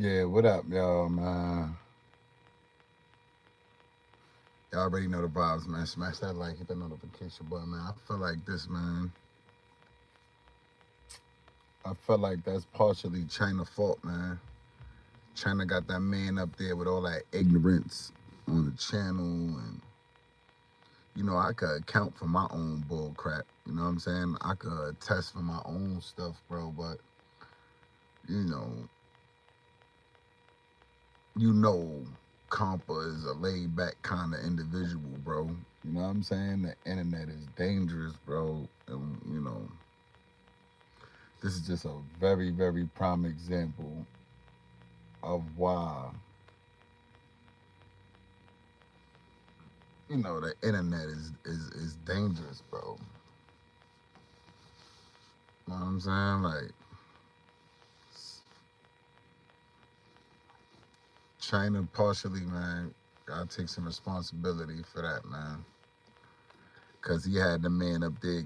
Yeah, what up, y'all, man? Y'all already know the vibes, man. Smash that like, hit that notification button, man. I feel like this, man. I feel like that's partially Chyna fault, man. Chyna got that man up there with all that ignorance on the channel and you know, I could account for my own bull crap. You know what I'm saying? I could attest for my own stuff, bro, but you know, you know Compa is a laid back kind of individual, bro. You know what I'm saying? The internet is dangerous, bro. And you know, this is just a very, very prime example of why you know the internet is is is dangerous, bro. You know what I'm saying? Like Chyna partially, man, gotta take some responsibility for that, man. Cause he had the man up there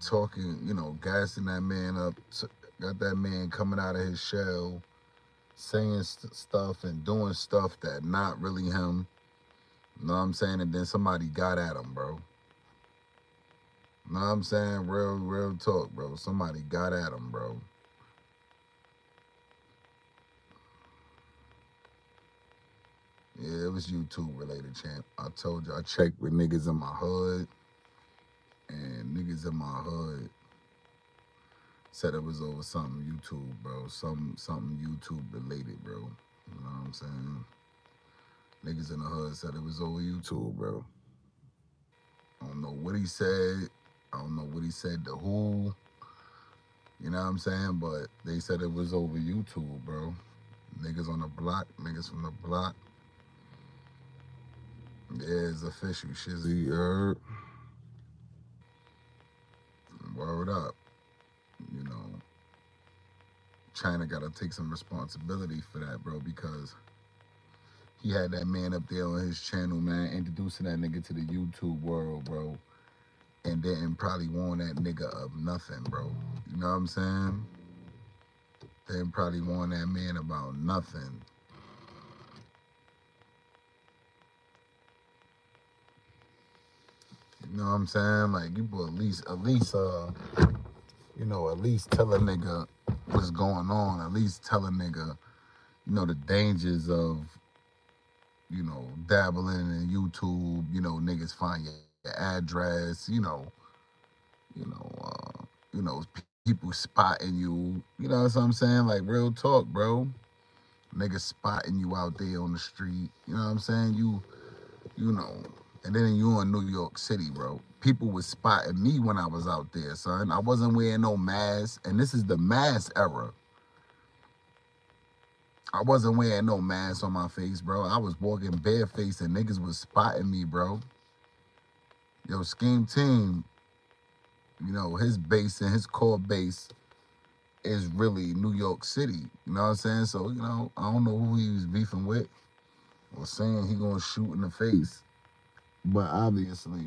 talking, you know, gassing that man up, got that man coming out of his shell, saying st stuff and doing stuff that not really him. You know what I'm saying? And then somebody got at him, bro. You know what I'm saying? Real, real talk, bro. Somebody got at him, bro. Yeah, it was YouTube related, champ. I told you, I checked with niggas in my hood, and niggas in my hood said it was over something YouTube, bro. Some something YouTube related, bro. You know what I'm saying? Niggas in the hood said it was over YouTube, bro. I don't know what he said. I don't know what he said to who. You know what I'm saying? But they said it was over YouTube, bro. Niggas on the block, niggas from the block. Yeah, it's official. Shizzy, er. Word up. You know, Chyna got to take some responsibility for that, bro, because he had that man up there on his channel, man, introducing that nigga to the YouTube world, bro. And didn't probably warn that nigga of nothing, bro. You know what I'm saying? Didn't probably warn that man about nothing. You know what I'm saying? Like you at least at least uh you know, at least tell a nigga what's going on. At least tell a nigga, you know, the dangers of, you know, dabbling in YouTube, you know, niggas find your, your address, you know, you know, uh, you know, people spotting you. You know what I'm saying? Like real talk, bro. Niggas spotting you out there on the street. You know what I'm saying? You, you know, and then you in New York City, bro. People was spotting me when I was out there, son. I wasn't wearing no mask. And this is the mask era. I wasn't wearing no mask on my face, bro. I was walking barefaced and niggas was spotting me, bro. Yo, Scheme Team, you know, his base and his core base is really New York City. You know what I'm saying? So, you know, I don't know who he was beefing with or saying he gonna shoot in the face. But obviously,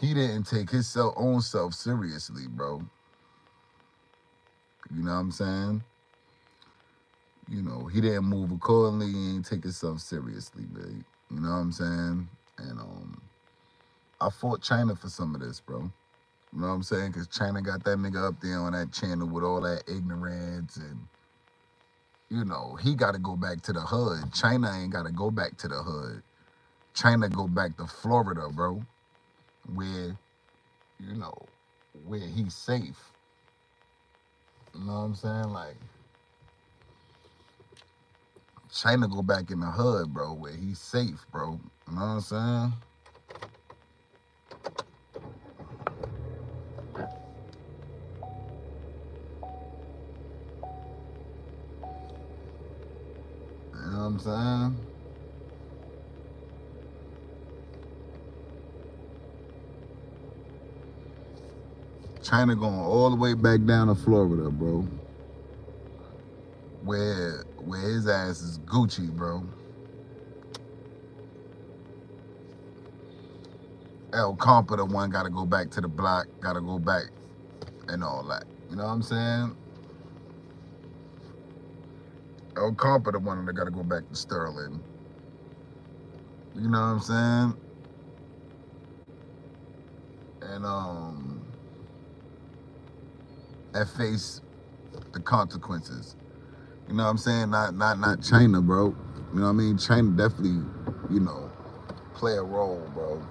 he didn't take his own self seriously, bro. You know what I'm saying? You know, he didn't move accordingly. He didn't take himself seriously, babe. You know what I'm saying? And um, I fought Chyna for some of this, bro. You know what I'm saying? Because Chyna got that nigga up there on that channel with all that ignorance and, you know, he got to go back to the hood. Chyna ain't got to go back to the hood. Chyna go back to Florida, bro, where, you know, where he's safe. You know what I'm saying? Like, Chyna go back in the hood, bro, where he's safe, bro. You know what I'm saying? You know what I'm saying? Chyna going all the way back down to Florida, bro. Where where his ass is Gucci, bro. El Compa, the one, got to go back to the block, got to go back and all that. You know what I'm saying? El Compa the one that got to go back to Sterling. You know what I'm saying? And um, and face the consequences. You know what I'm saying? Not not not Chyna, bro. You know what I mean? Chyna definitely, you know, play a role, bro.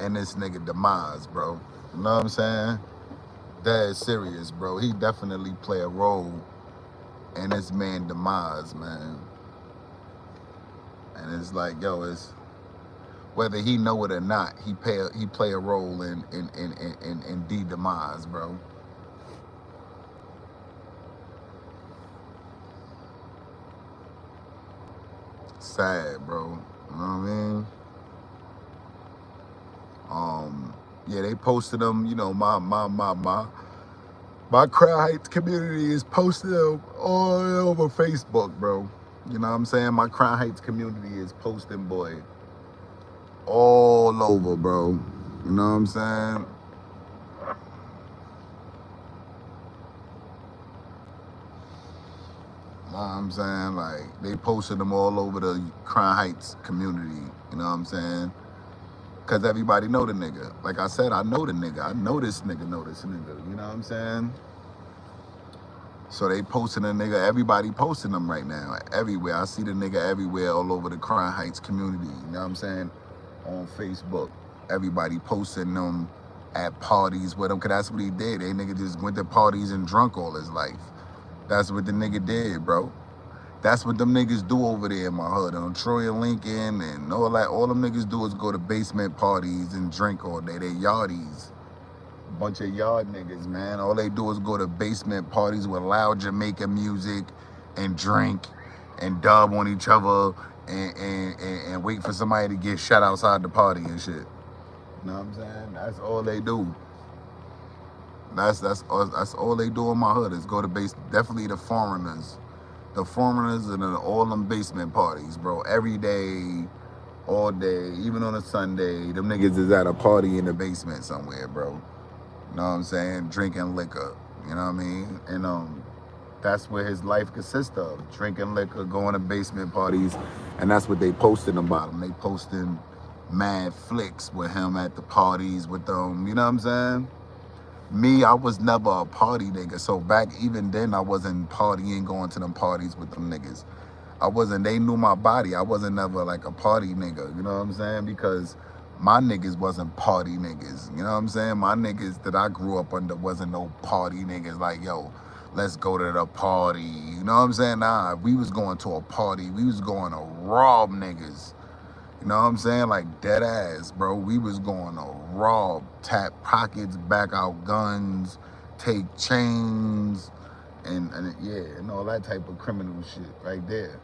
And this nigga demise, bro. You know what I'm saying? That is serious, bro. He definitely play a role in this man demise, man. And it's like, yo, it's whether he know it or not, he pay he play a role in in in in in, in D demise, bro. Sad, bro. You know what I mean? Um, yeah, they posted them. You know, my my my my my Crown Heights community is posted them all over Facebook, bro. You know what I'm saying? My Crown Heights community is posting, boy, all over, bro. You know what I'm saying? You know what I'm saying? Like, they posted them all over the Crown Heights community. You know what I'm saying? Because everybody know the nigga. Like I said, I know the nigga. I know this nigga know this nigga. You know what I'm saying? So they posting a nigga. Everybody posting them right now. Everywhere. I see the nigga everywhere all over the Crown Heights community. You know what I'm saying? On Facebook. Everybody posting them at parties with him. Because that's what he did. They nigga just went to parties and drunk all his life. That's what the nigga did, bro. That's what them niggas do over there in my hood. On Troy and Lincoln and all that. All them niggas do is go to basement parties and drink all day. They yardies. Bunch of yard niggas, man. All they do is go to basement parties with loud Jamaican music and drink and dub on each other and, and, and, and wait for somebody to get shot outside the party and shit. You know what I'm saying? That's all they do. That's that's all, that's all they do in my hood is go to base. Definitely the foreigners, the foreigners and the, all them basement parties, bro. Every day, all day, even on a Sunday, them niggas is at a party in the basement somewhere, bro. You know what I'm saying? Drinking liquor. You know what I mean? And um, that's where his life consists of: drinking liquor, going to basement parties, and that's what they posted about him. They posting mad flicks with him at the parties with them. You know what I'm saying? Me, I was never a party nigga. So back even then, I wasn't partying, going to them parties with them niggas. I wasn't, they knew my body. I wasn't never like a party nigga, you know what I'm saying? Because my niggas wasn't party niggas, you know what I'm saying? My niggas that I grew up under wasn't no party niggas like, yo, let's go to the party. You know what I'm saying? Nah, we was going to a party. We was going to rob niggas. You know what I'm saying? Like dead ass, bro. We was going to rob, tap pockets, back out guns, take chains, and, and yeah, and all that type of criminal shit right there.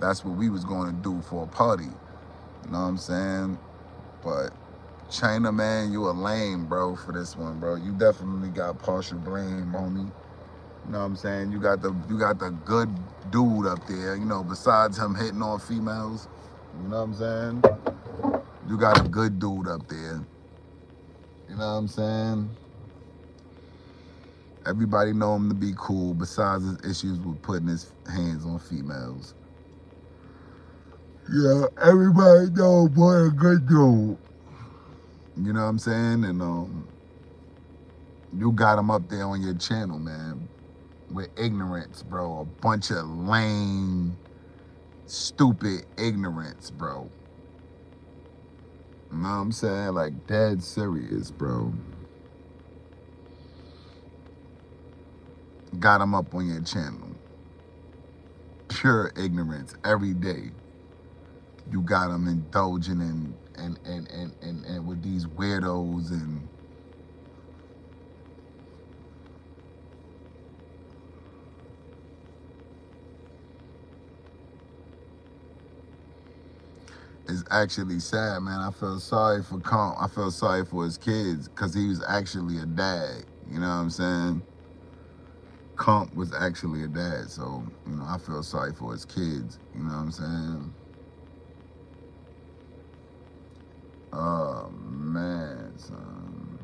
That's what we was going to do for a party. You know what I'm saying? But Chyna, man, you a lame, bro, for this one, bro. You definitely got partial blame, homie. You know what I'm saying? You got the you got the good dude up there, you know, besides him hitting on females. You know what I'm saying? You got a good dude up there. You know what I'm saying? Everybody know him to be cool, besides his issues with putting his hands on females. Yeah, everybody know boy a good dude. You know what I'm saying? And um you got him up there on your channel, man. With ignorance, bro. A bunch of lame stupid ignorance, bro. You know what I'm saying? Like dead serious, bro. Got him up on your channel. Pure ignorance every day. You got him indulging in and and and and, and with these weirdos and it's actually sad, man. I feel sorry for Comp. I feel sorry for his kids because he was actually a dad. You know what I'm saying? Comp was actually a dad, so you know I feel sorry for his kids. You know what I'm saying? Oh man, son.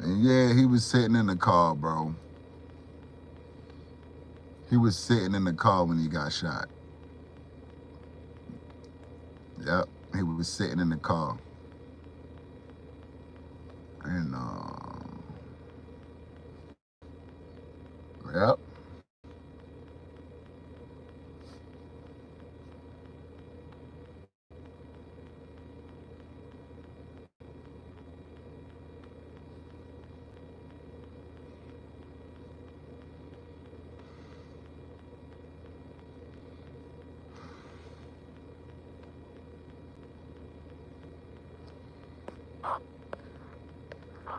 And yeah, he was sitting in the car, bro. He was sitting in the car when he got shot. Yep, he was sitting in the car. And, um, yep.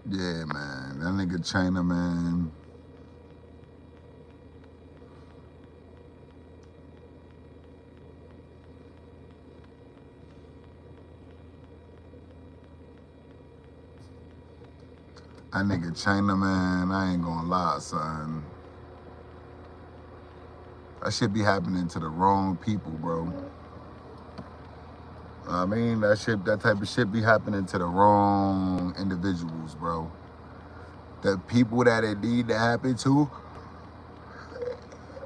Yeah, man. That nigga Chyna, man. That nigga Chyna, man. I ain't gonna lie, son. That shit be happening to the wrong people, bro. I mean, that shit, that type of shit be happening to the wrong individuals, bro. The people that it need to happen to,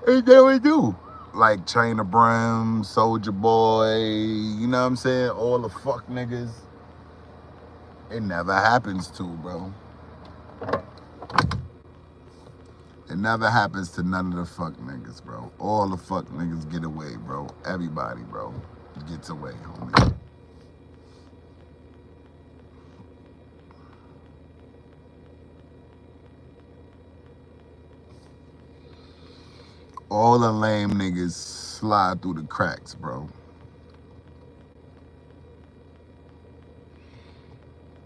they really do. Like Chyna Brim, Soldier Boy, you know what I'm saying? All the fuck niggas. It never happens to, bro. It never happens to none of the fuck niggas, bro. All the fuck niggas get away, bro. Everybody, bro, gets away, homie. All the lame niggas slide through the cracks, bro.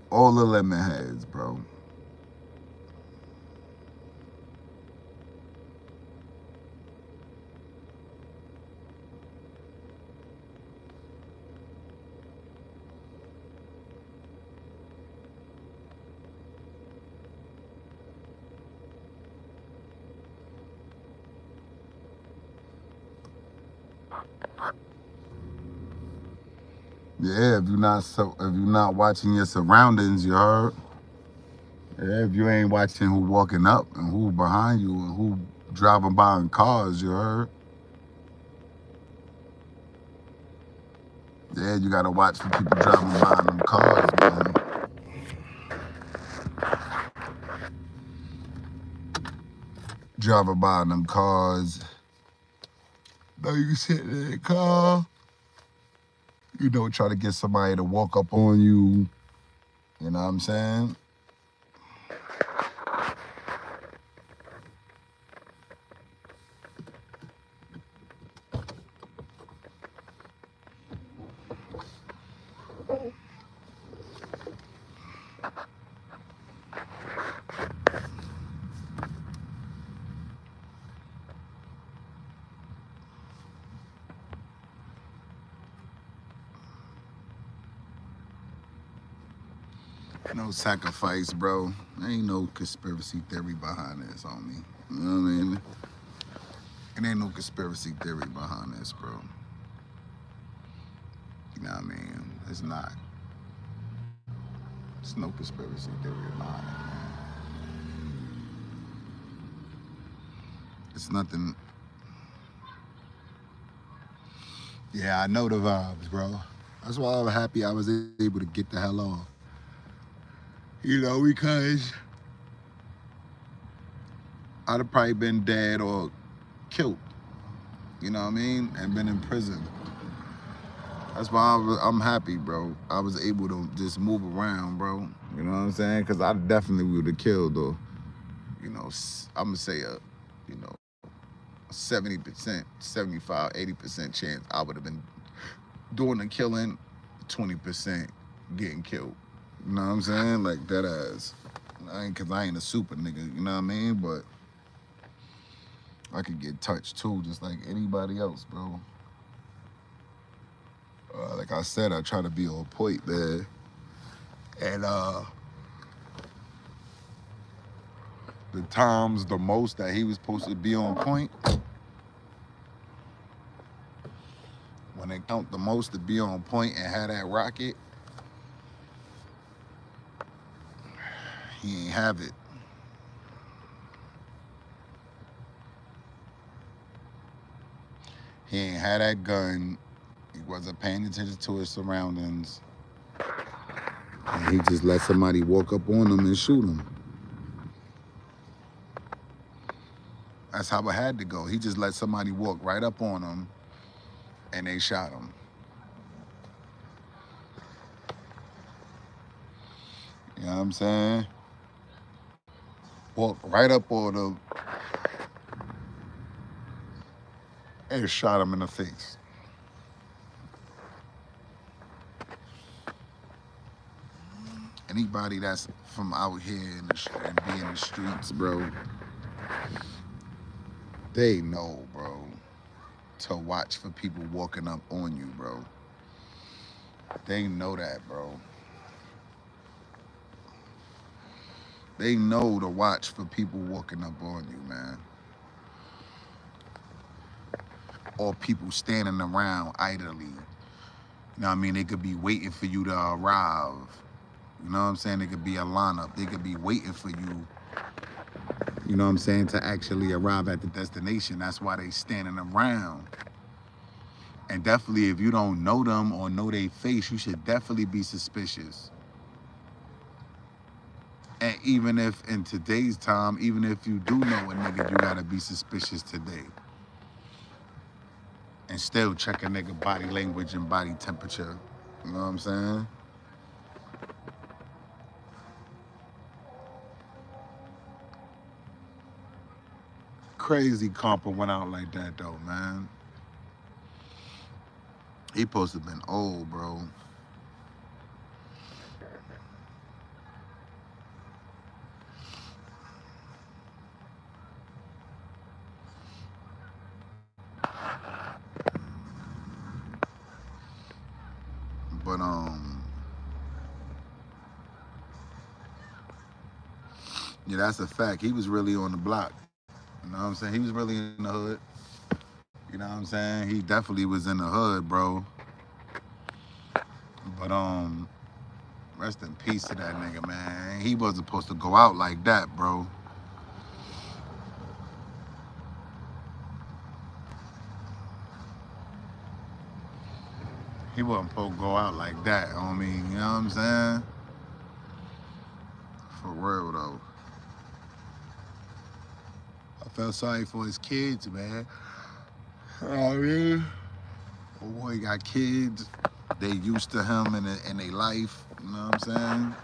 All the lemon heads, bro. Yeah, if you're not so if you're not watching your surroundings, you heard. Yeah, if you ain't watching who walking up and who behind you and who driving by in cars, you heard. Yeah, you gotta watch for people driving by in cars, man. Driving by in them cars. Now you sitting in the car you know, try to get somebody to walk up on you. You know what I'm saying? No sacrifice, bro. There ain't no conspiracy theory behind this on me. You know what I mean? It ain't no conspiracy theory behind this, bro. You know what I mean? It's not. It's no conspiracy theory behind it, man. It's nothing. Yeah, I know the vibes, bro. That's why I'm happy I was able to get the hell off. You know, because I'd have probably been dead or killed. You know what I mean? And been in prison. That's why I I'm happy, bro. I was able to just move around, bro. You know what I'm saying? Because I definitely would have killed, or, you know, I'm going to say a, you know, 70%, 75, 80% chance I would have been doing the killing, 20% getting killed. You know what I'm saying? Like that ass. I ain't cause I ain't a super nigga, you know what I mean? But I could get touched too, just like anybody else, bro. Uh, like I said, I try to be on point, man. And uh the times the most that he was supposed to be on point. When they count the most to be on point and have that rocket, he ain't have it. He ain't had that gun. He wasn't paying attention to his surroundings. And he just let somebody walk up on him and shoot him. That's how it had to go. He just let somebody walk right up on him and they shot him. You know what I'm saying? Walk right up on him and shot him in the face. Anybody that's from out here in the, and be in the streets, bro, they know, bro, to watch for people walking up on you, bro. They know that, bro. They know to watch for people walking up on you, man. Or people standing around idly. You know what I mean? They could be waiting for you to arrive. You know what I'm saying? They could be a lineup. They could be waiting for you, you know what I'm saying, to actually arrive at the destination. That's why they standing around. And definitely if you don't know them or know their face, you should definitely be suspicious. Even if in today's time, even if you do know a nigga, you gotta be suspicious today. And still check a nigga body language and body temperature. You know what I'm saying? Crazy Compa went out like that though, man. He supposed to have been old, bro. But um, yeah, that's a fact. He was really on the block. You know what I'm saying? He was really in the hood. You know what I'm saying? He definitely was in the hood, bro. But um, rest in peace to that nigga, man. He wasn't supposed to go out like that, bro. He wasn't supposed to go out like that, homie. You know what I'm saying? For real though. I felt sorry for his kids, man. You know what I mean? Oh boy, got kids. They used to him in, a, in their life. You know what I'm saying?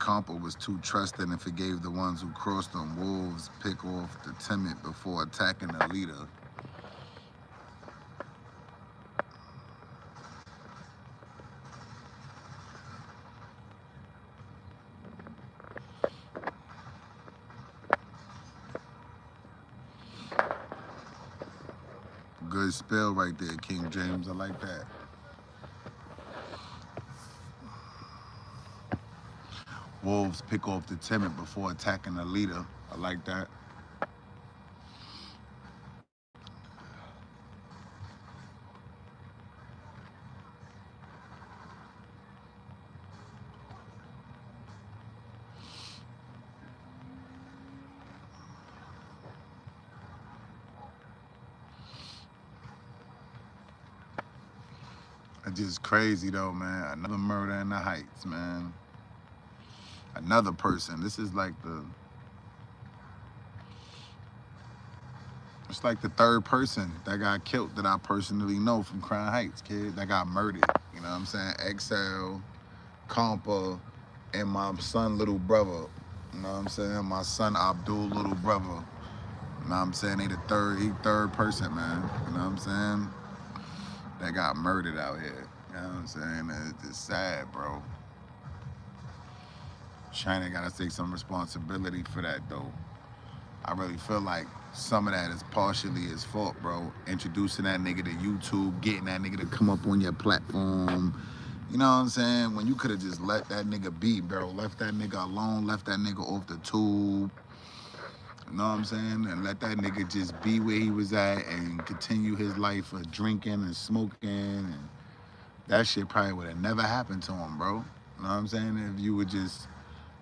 Compa was too trusting and forgave the ones who crossed them. Wolves pick off the timid before attacking the leader. Good spell right there, King James. I like that. Wolves pick off the timid before attacking the leader. I like that. It's just crazy though, man. Another murder in the Heights, man. Another person. This is like the. It's like the third person that got killed that I personally know from Crown Heights, kid. That got murdered. You know what I'm saying? Exile, Compa, and my son, little brother. You know what I'm saying? My son Abdul, little brother. You know what I'm saying? They the third, he third person, man. You know what I'm saying? That got murdered out here. You know what I'm saying? It's just sad, bro. Chyna gotta take some responsibility for that though. I really feel like some of that is partially his fault, bro. Introducing that nigga to YouTube, getting that nigga to come up on your platform. You know what I'm saying? When you could have just let that nigga be, bro. Left that nigga alone, left that nigga off the tube. Know what I'm saying? And let that nigga just be where he was at and continue his life of drinking and smoking. And that shit probably would have never happened to him, bro. You know what I'm saying? If you would just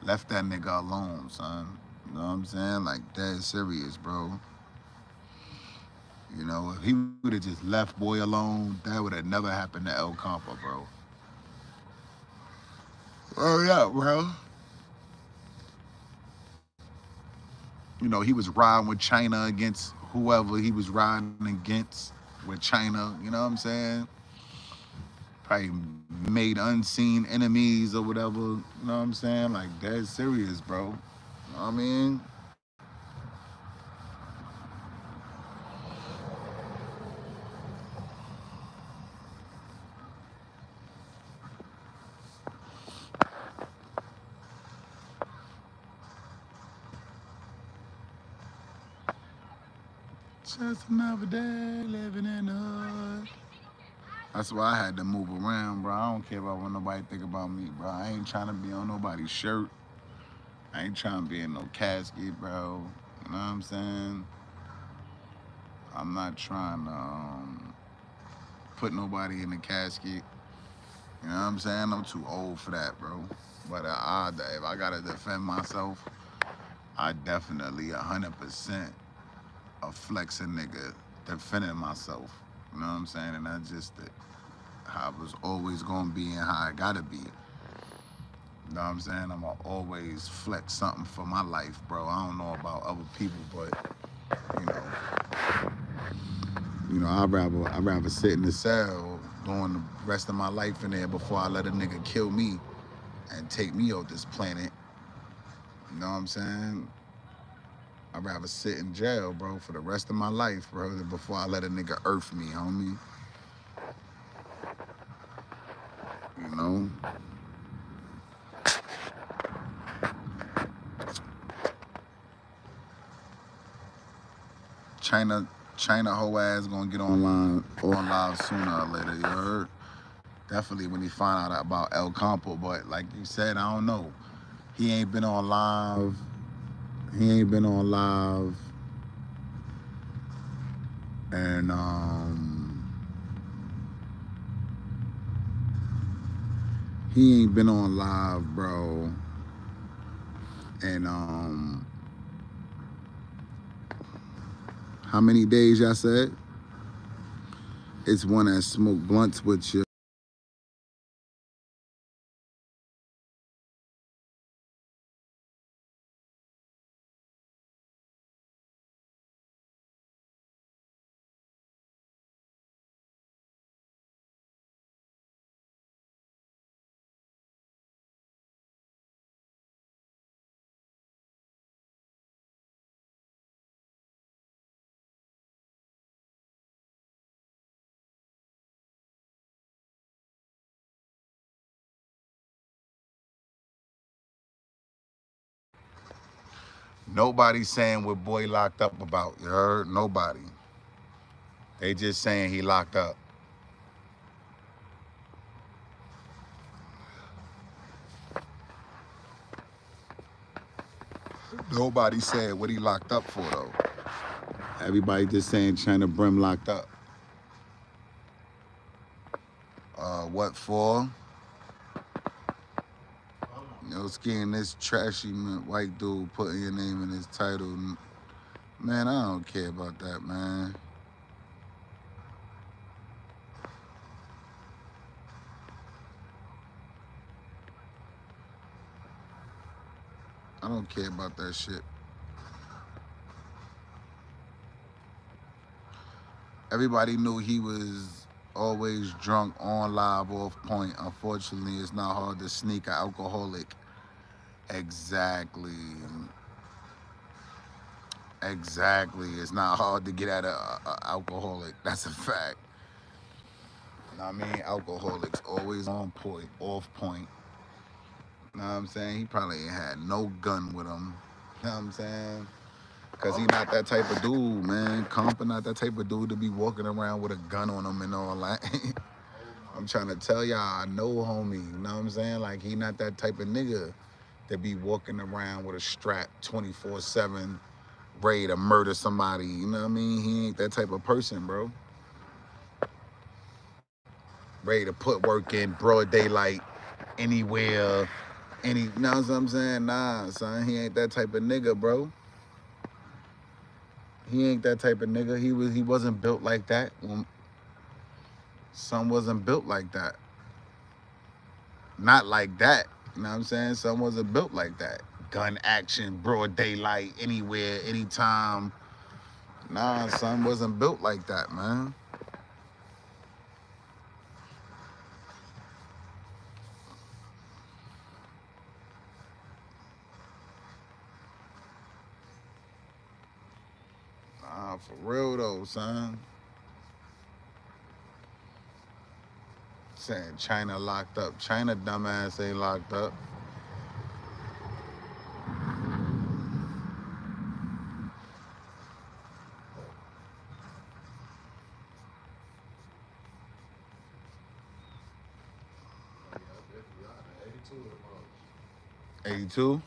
left that nigga alone, son. You know what I'm saying? Like dead serious, bro. You know, if he would have just left boy alone, that would have never happened to El Compa, bro. Oh yeah, bro. You know, he was riding with Chyna against whoever he was riding against with Chyna, you know what I'm saying? Probably made unseen enemies or whatever, you know what I'm saying? Like, that's serious, bro. You know what I mean? Just another day living in hood. That's why I had to move around, bro. I don't care about what nobody think about me, bro. I ain't trying to be on nobody's shirt. I ain't trying to be in no casket, bro. You know what I'm saying? I'm not trying to um, put nobody in the casket. You know what I'm saying? I'm too old for that, bro. But uh, I, if I gotta defend myself, I definitely 100% a flexing nigga defending myself. You know what I'm saying? And that's just how I was always gonna be and how I gotta be. You know what I'm saying? I'm gonna always flex something for my life, bro. I don't know about other people, but you know, you know, I'd rather I'd rather sit in the cell doing the rest of my life in there before I let a nigga kill me and take me off this planet. You know what I'm saying? I'd rather sit in jail, bro, for the rest of my life, bro, than before I let a nigga earth me, homie. You know? Chyna, Chyna whole ass gonna get online, on live sooner or later, you heard? Definitely when he find out about El Compa, but like you said, I don't know. He ain't been on live he ain't been on live. And um he ain't been on live, bro. And um how many days y'all said? It's one that smoke blunts with you. Nobody saying what boy locked up about. You heard? Nobody. They just saying he locked up. Nobody said what he locked up for though. Everybody just saying Chyna Brim locked up. Uh, what for? Know, skiing this trashy white dude putting your name in his title. Man, I don't care about that, man. I don't care about that shit. Everybody knew he was always drunk on live off point. Unfortunately, it's not hard to sneak an alcoholic. Exactly. Exactly. It's not hard to get at a, a alcoholic. That's a fact. You know what I mean? Alcoholics always on point, off point. You know what I'm saying? He probably had no gun with him. You know what I'm saying? Cause he not that type of dude, man. Compa not that type of dude to be walking around with a gun on him and all that. I'm trying to tell y'all, I know homie, you know what I'm saying? Like he not that type of nigga to be walking around with a strap 24-7, ready to murder somebody. You know what I mean? He ain't that type of person, bro. Ready to put work in broad daylight, anywhere, any. you know what I'm saying? Nah, son, he ain't that type of nigga, bro. He ain't that type of nigga. He was he wasn't built like that. Son wasn't built like that. Not like that. You know what I'm saying? Son wasn't built like that. Gun action, broad daylight, anywhere, anytime. Nah, son wasn't built like that, man. Nah, for real though, son. Saying Chyna locked up. Chyna dumbass ain't locked up. Eighty-two.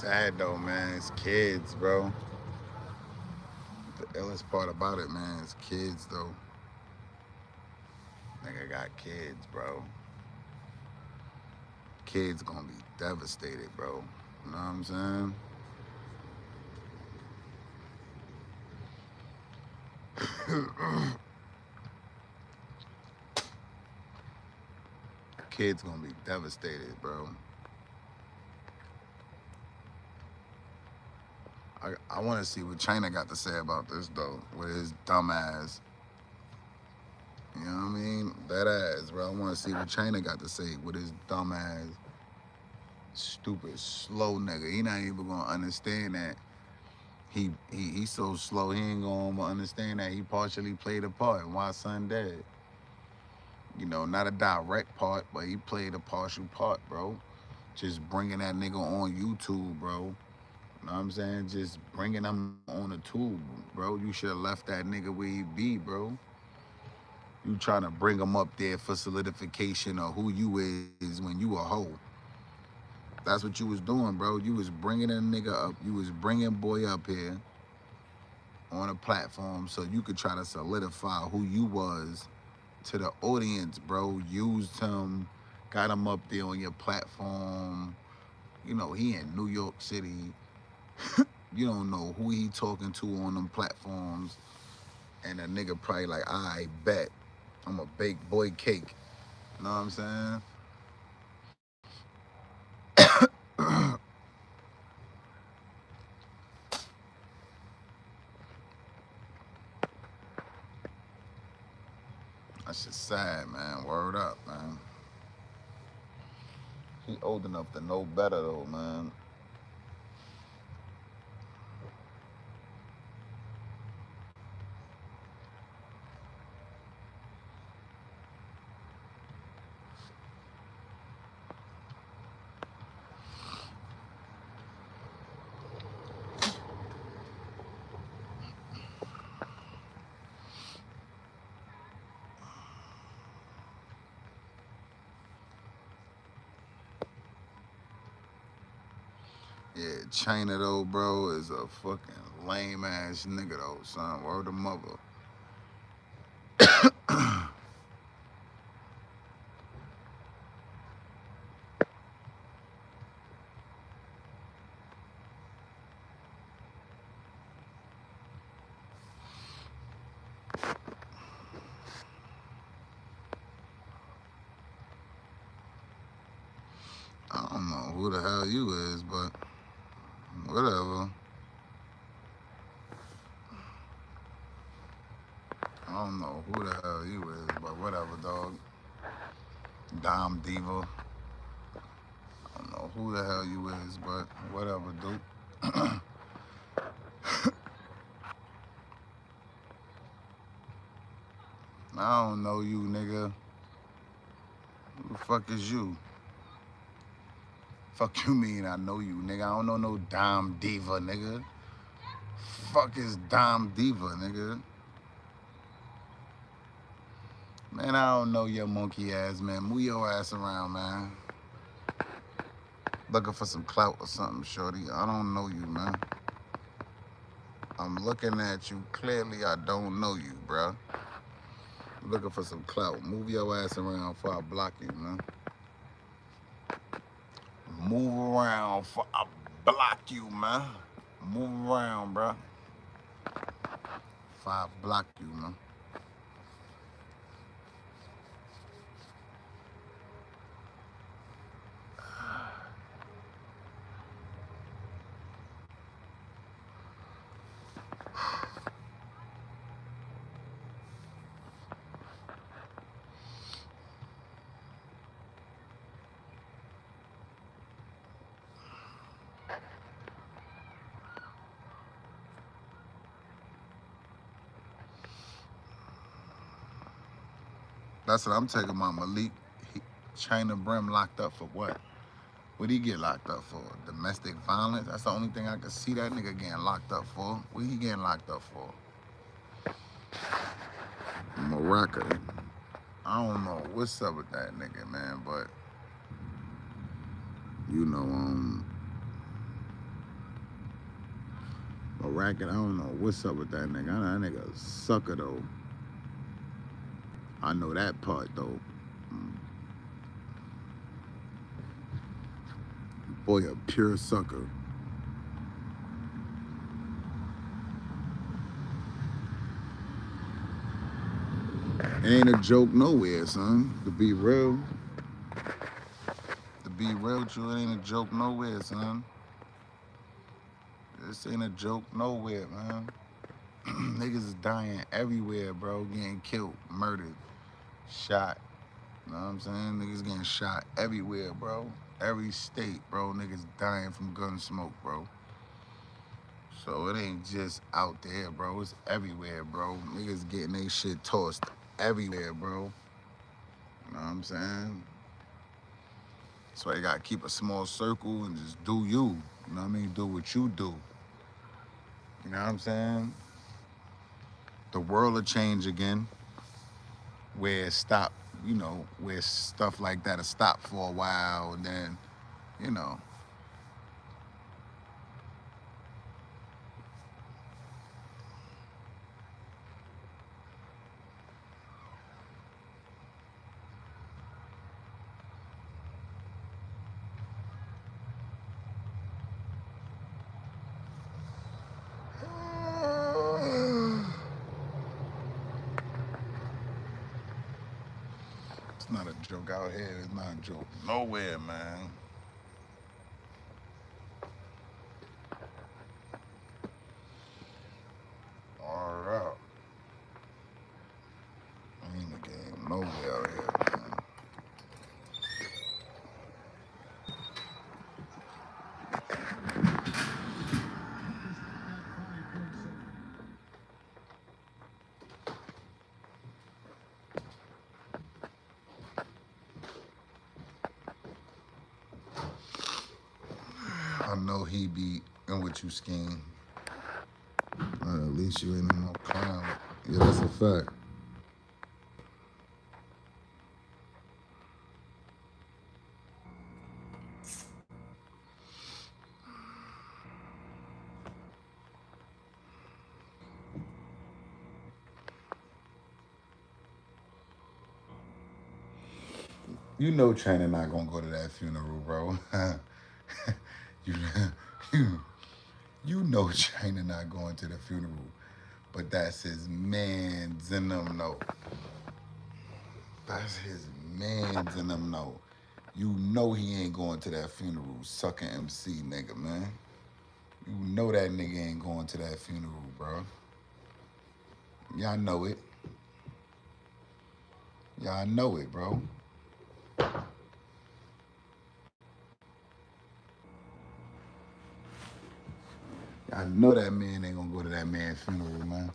Sad though, man. It's kids, bro. The illest part about it, man, is kids though. Nigga got kids, bro. Kids gonna be devastated, bro. You know what I'm saying? Kids gonna be devastated, bro. I, I want to see what Chyna got to say about this though, with his dumb ass. You know what I mean? That ass, bro. I want to see what Chyna got to say with his dumb ass, stupid, slow nigga. He not even gonna understand that. He he he's so slow. He ain't gonna understand that he partially played a part in why son dead. You know, not a direct part, but he played a partial part, bro. Just bringing that nigga on YouTube, bro. You know what I'm saying? Just bringing him on a tube, bro. You should have left that nigga where he be, bro. You trying to bring him up there for solidification of who you is when you a hoe. That's what you was doing, bro. You was bringing a nigga up. You was bringing boy up here on a platform so you could try to solidify who you was to the audience, bro. Used him, got him up there on your platform. You know, he in New York City. You don't know who he talking to on them platforms. And a nigga probably like, I bet I'm a baked boy cake. You know what I'm saying? That's just sad, man. Word up, man. He old enough to know better though, man. Yeah, Chyna though, bro, is a fucking lame ass nigga though, son. Word of mother. I don't know who the hell you is, but whatever. I don't know who the hell you is, but whatever, dog. Dom Diva. I don't know who the hell you is, but whatever, dude. I don't know you, nigga. Who the fuck is you? Fuck you mean I know you, nigga. I don't know no Dom Diva, nigga. Fuck is Dom Diva, nigga. Man, I don't know your monkey ass, man. Move your ass around, man. Looking for some clout or something, shorty. I don't know you, man. I'm looking at you. Clearly, I don't know you, bruh. Looking for some clout. Move your ass around before I block you, man. Move around before I block you, man. Move around, bro. If I block you, man. That's what I'm taking my Malik Chyna Brim locked up for what? What he get locked up for? Domestic violence? That's the only thing I could see that nigga getting locked up for. What he getting locked up for? Morocco. I don't know what's up with that nigga, man, but you know, um, Morocco, I don't know what's up with that nigga. That nigga a sucker though. I know that part though. Boy, a pure sucker. Ain't a joke nowhere, son. To be real. To be real you, it ain't a joke nowhere, son. This ain't a joke nowhere, man. Niggas is dying everywhere, bro. Getting killed, murdered, shot. You know what I'm saying? Niggas getting shot everywhere, bro. Every state, bro. Niggas dying from gun smoke, bro. So it ain't just out there, bro. It's everywhere, bro. Niggas getting they shit tossed everywhere, bro. You know what I'm saying? That's why you gotta keep a small circle and just do you. You know what I mean? Do what you do. You know what I'm saying? The world will change again. Where it stop, you know, where stuff like that will stop for a while and then, you know. Joke out here. It's not a joke nowhere, man. All right. Ain't a game nowhere out here, man. I know he be in with you scheme. At least you ain't no clown. Yeah, that's a fact. You know Chyna not gonna go to that funeral, bro. you, you, you know Chyna not going to the funeral. But that's his man's in them know. That's his man's in them know. You know he ain't going to that funeral, sucker MC nigga, man. You know that nigga ain't going to that funeral, bro. Y'all know it. Y'all know it, bro. I know that man ain't gonna go to that man's funeral, man.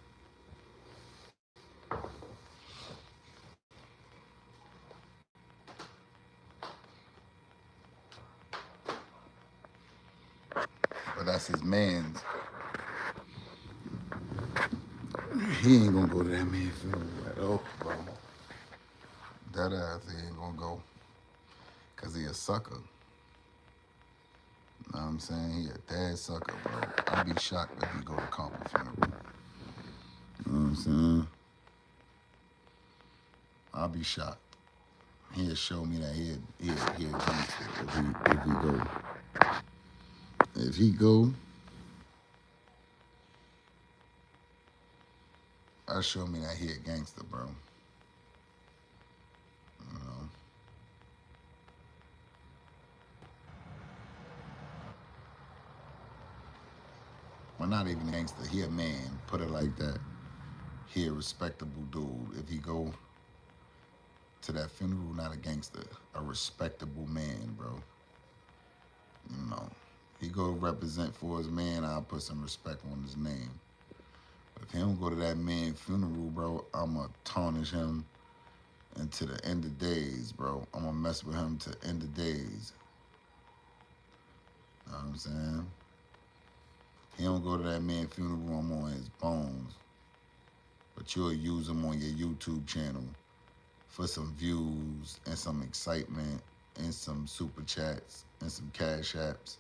But that's his man's. He ain't gonna go to that man's funeral at all, bro. That ass he ain't gonna go. Cause he a sucker. Know what I'm saying? He a dead sucker, bro. I'd be shocked if he go to Compton funeral. You know what I'm saying? I'll be shocked. He'll show me that he he he a gangster if he if he go. If he go, I show me that he a gangster, bro. You know. Well, not even a gangster. He a man. Put it like that. He a respectable dude. If he go to that funeral, not a gangster, a respectable man, bro. You know, he go represent for his man. I'll put some respect on his name. If he don't go to that man funeral, bro, I'ma tarnish him into the end of days, bro. I'm gonna mess with him to end of days. Know what I'm saying? He don't go to that man funeral, I'm on his bones. But you'll use him on your YouTube channel for some views and some excitement and some super chats and some cash apps.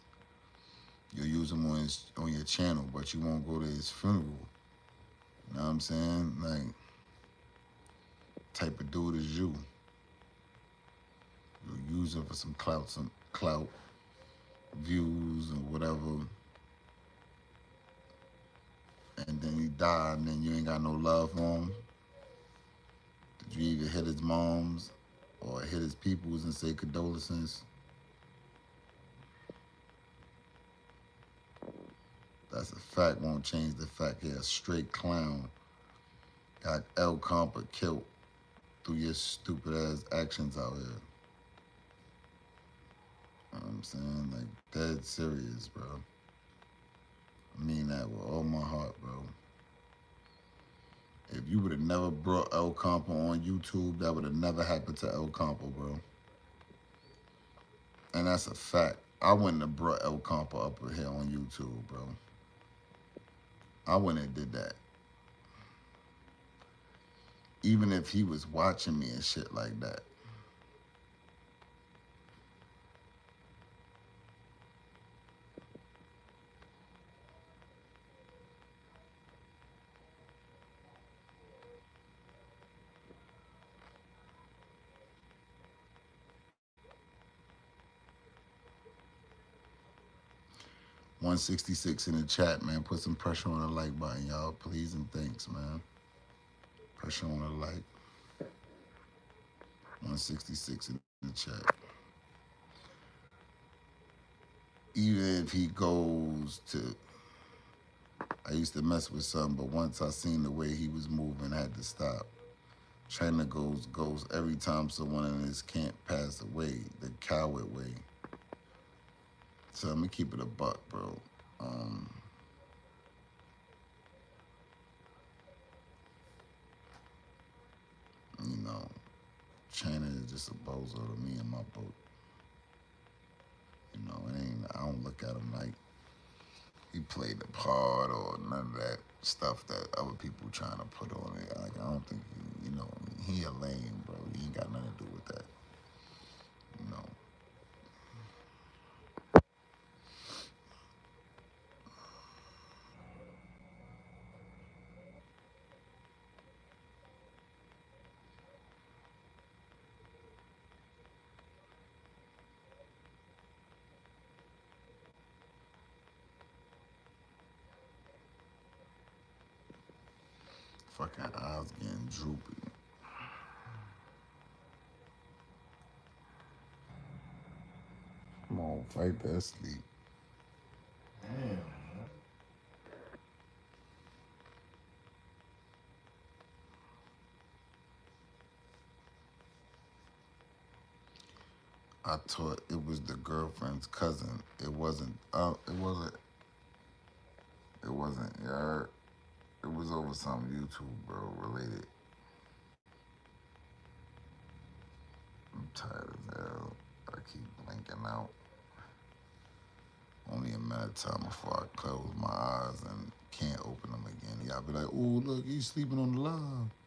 You'll use him on his on your channel, but you won't go to his funeral. You know what I'm saying? Like type of dude is you. You'll use him for some clout, some clout, views or whatever. And then he died and then you ain't got no love for him. Did you even hit his moms or hit his peoples and say condolences? That's a fact, won't change the fact he a straight clown. Got El Compa killed through your stupid ass actions out here. You know I'm saying? Like, dead serious, bro. Mean that with all oh, my heart, bro. If you would have never brought El Compa on YouTube, that would have never happened to El Compa, bro. And that's a fact. I wouldn't have brought El Compa up here on YouTube, bro. I wouldn't have did that. Even if he was watching me and shit like that. One sixty six in the chat, man. Put some pressure on the like button, y'all. Please and thanks, man. Pressure on the like. 166 in the chat. Even if he goes to, I used to mess with some, but once I seen the way he was moving, I had to stop. Chyna goes goes every time someone in his camp passed away, the coward way. So I'm gonna keep it a buck, bro. Um, you know, Chyna is just a bozo to me in my book. You know, it ain't. I don't look at him like he played the part or none of that stuff that other people trying to put on it. Like I don't think he, you know, he a lame, bro. He ain't got nothing to do with that. You know. Fucking eyes getting droopy. Come on, fight that sleep. Damn. I thought it was the girlfriend's cousin. It wasn't. Uh, it wasn't. It wasn't. Yeah, it was over some YouTube, bro, related. I'm tired as hell. I keep blinking out. Only a matter of time before I close my eyes and can't open them again. Y'all be like, oh, look, he's sleeping on the live.